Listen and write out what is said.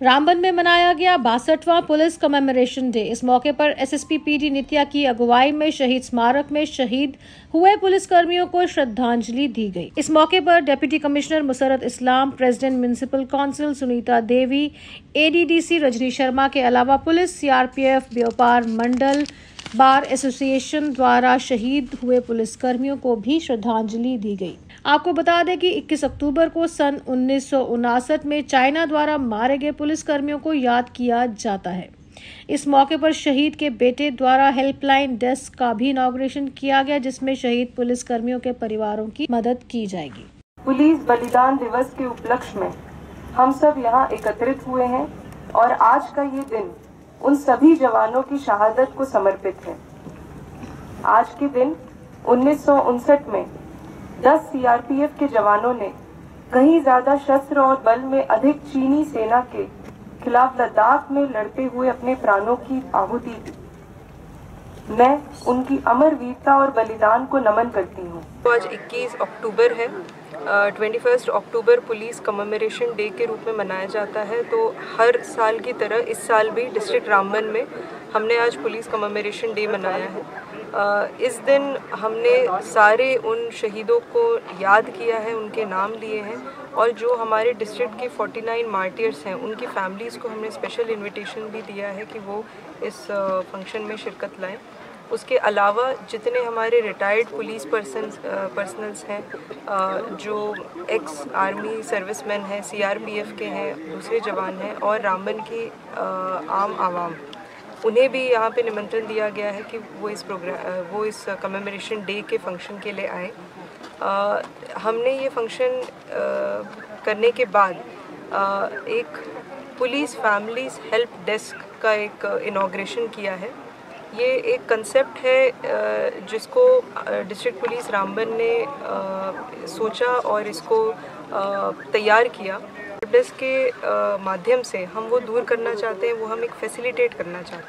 रामबन में मनाया गया बासठवां पुलिस कमेमोरेशन डे इस मौके पर एसएसपी पीडी नित्या की अगुवाई में शहीद स्मारक में शहीद हुए पुलिस कर्मियों को श्रद्धांजलि दी गई। इस मौके पर deputy commissioner Musarrat Islam president municipal council Sunita Devi ADDC Rajni Sharma के अलावा पुलिस सीआरपीएफ व्यापार मंडल बार एसोसिएशन द्वारा शहीद हुए पुलिसकर्मियों को भी श्रद्धांजलि दी गई। आपको बता दें कि 21 अक्टूबर को सन उन्नीस में चाइना द्वारा मारे गए पुलिसकर्मियों को याद किया जाता है। इस मौके पर शहीद के बेटे द्वारा हेल्पलाइन डेस्क का भी इनाग्रेशन किया गया, जिसमें शहीद पुलिसकर्मियों के परिवारों की मदद की जाएगी। पुलिस बलिदान दिवस के उपलक्ष्य में हम सब यहाँ एकत्रित हुए हैं और आज का ये दिन उन सभी जवानों की शहादत को समर्पित है। आज के दिन, उन्नीस सौ उनसठ में 10 सीआरपीएफ के जवानों ने कहीं ज़्यादा शस्त्र और बल में अधिक चीनी सेना के खिलाफ लद्दाख में लड़ते हुए अपने प्राणों की आहुति दी। मैं उनकी अमर वीरता और बलिदान को नमन करती हूँ। तो आज 21 अक्टूबर है। Twenty first October police commemoration day के रूप में मनाया जाता है। तो हर साल की तरह इस साल भी डिस्ट्रिक्ट रामबन में हमने आज पुलिस कमेमोरेशन डे मनाया है। इस दिन हमने सारे उन शहीदों को याद किया है, उनके नाम लिए हैं और जो हमारे डिस्ट्रिक्ट के 49 मार्टियर्स हैं, उनकी फैमिलीज़ को हमने स्पेशल इनविटेशन भी दिया है कि वो इस फ़ंक्शन में शिरकत लाएँ। उसके अलावा जितने हमारे रिटायर्ड पुलिस पर्सन पर्सनल्स हैं जो एक्स आर्मी सर्विसमैन हैं सीआरपीएफ के हैं, दूसरे जवान हैं और रामबन की आम आवाम, उन्हें भी यहाँ पे निमंत्रण दिया गया है कि वो इस प्रोग्राम वो इस कमेमोरेशन डे के फ़ंक्शन के लिए आए। हमने ये फ़ंक्शन करने के बाद एक पुलिस फैमिलीज़ हेल्प डेस्क का एक इनाग्रेशन किया है। ये एक कंसेप्ट है जिसको डिस्ट्रिक्ट पुलिस रामबन ने सोचा और इसको तैयार किया। डेस्क के माध्यम से हम वो दूर करना चाहते हैं, वो हम एक फैसिलिटेट करना चाहते हैं।